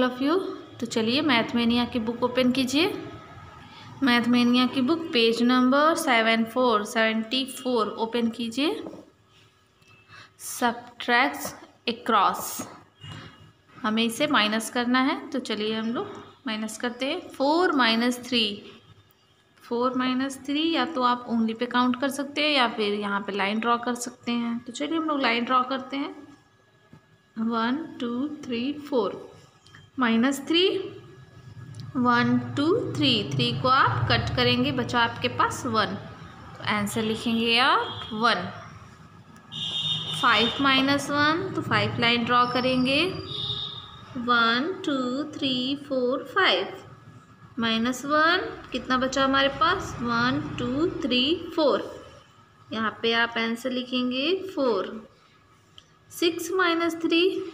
All of you तो चलिए, मैथमेनिया की बुक ओपन कीजिए। मैथमेनिया की book page number seven four seventy four open कीजिए। सब्ट्रैक्ट्स एक्रॉस हमें इसे माइनस करना है। तो चलिए हम लोग माइनस करते हैं। Four minus three four minus three या तो आप उंगली पे काउंट कर सकते हैं, या फिर यहाँ पे लाइन ड्रॉ कर सकते हैं। तो चलिए हम लोग लाइन ड्रॉ करते हैं। One two three four minus three, one, two, three three को आप कट करेंगे, बचा आपके पास वन। तो आंसर लिखेंगे आप वन। फाइव माइनस वन तो फाइव लाइन ड्रॉ करेंगे। One, two, three, four, five. Minus one, कितना बचा हमारे पास? One, two, three, four. यहाँ पे आप आंसर लिखेंगे four. Six minus three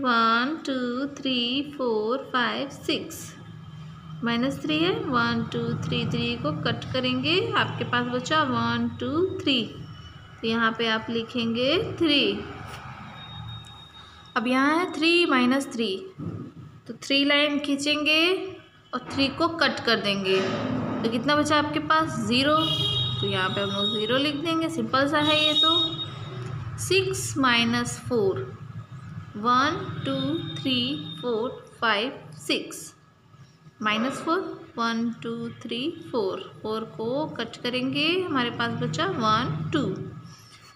one, two, three, four, five, six. Minus three है। वन, टू, थ्री थ्री को कट करेंगे। आपके पास बचा वन, टू, थ्री। तो यहाँ पे आप लिखेंगे थ्री। अब यहाँ है थ्री माइनस थ्री। तो थ्री लाइन खींचेंगे और थ्री को कट कर देंगे। तो कितना बचा आपके पास? ज़ीरो। तो यहाँ पे हम लोग ज़ीरो लिख देंगे। सिंपल सा है ये तो। Six minus four. One, two, three, four, five, six. Minus four, one, two, three, four. Four को कट करेंगे हमारे पास बचा वन, टू।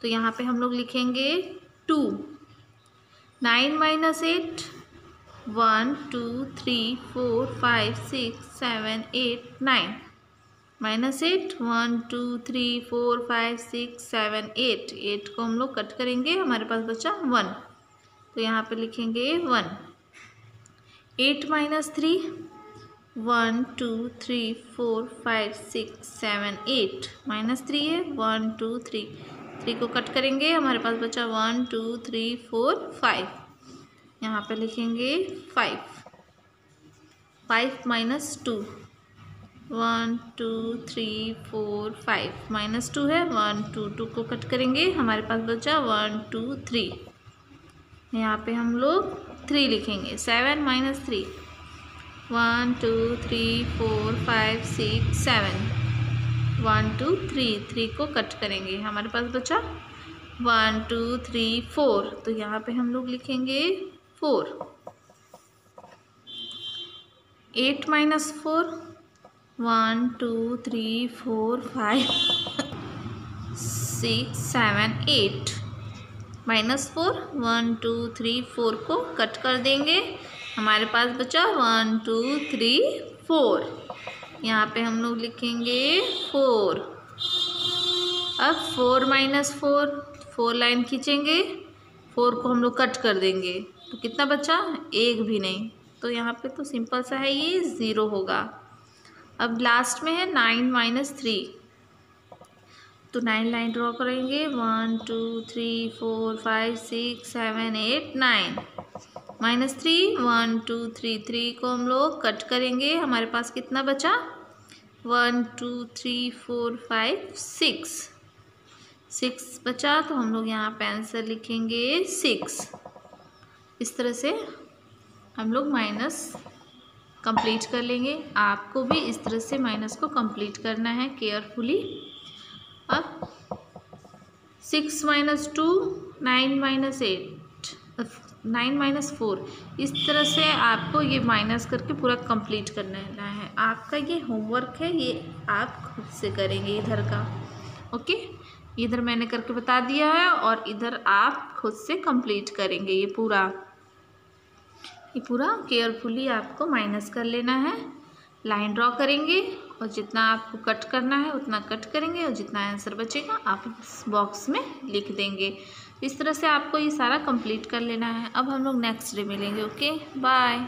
तो यहाँ पे हम लोग लिखेंगे two. Nine minus eight, one, two, three, four, five, six, seven, eight, nine. Minus eight, one, two, three, four, five, six, seven, eight. Eight को हम लोग कट करेंगे हमारे पास बचा वन। तो यहाँ पे लिखेंगे one. Eight minus three one two three four five six seven eight minus three है वन टू थ्री थ्री को कट करेंगे, हमारे पास बचा one two three four five यहाँ पे लिखेंगे five five minus two one two three four five minus two है वन टू टू को कट करेंगे, हमारे पास बचा वन टू थ्री यहाँ पे हम लोग थ्री लिखेंगे। Seven minus three one two three four five six seven one two three three को कट करेंगे। हमारे पास बचा वन टू थ्री फोर तो यहाँ पे हम लोग लिखेंगे four eight minus four one two three four five six seven eight minus four, one, two, three, four को कट कर देंगे। हमारे पास बचा वन, टू, थ्री, फोर। यहाँ पे हम लोग लिखेंगे फोर। अब four minus four four line खींचेंगे। फोर को हम लोग कट कर देंगे। तो कितना बचा? एक भी नहीं। तो यहाँ पे तो सिंपल सा है, ये ज़ीरो होगा। अब लास्ट में है नाइन माइनस थ्री। तो नाइन लाइन ड्रॉ करेंगे. One two three four five six seven eight nine minus three one two three three को हम लोग कट करेंगे. हमारे पास कितना बचा? One two three four five six six बचा तो हम लोग यहाँ पे आंसर लिखेंगे सिक्स इस तरह से हम लोग माइनस कंप्लीट कर लेंगे. आपको भी इस तरह से माइनस को कंप्लीट करना है केयरफुली अब six minus two nine minus eight nine minus four इस तरह से आपको ये माइनस करके पूरा कंप्लीट करना है। आपका ये होमवर्क है, ये आप खुद से करेंगे इधर का। ओके इधर मैंने करके बता दिया है और इधर आप खुद से कंप्लीट करेंगे ये पूरा। ये पूरा केयरफुली आपको माइनस कर लेना है। लाइन ड्रॉ करेंगे। और जितना आपको कट करना है, उतना कट करेंगे और जितना आंसर बचेगा, आप इस बॉक्स में लिख देंगे। इस तरह से आपको ये सारा कंप्लीट कर लेना है। अब हम लोग नेक्स्ट डे मिलेंगे ओके बाय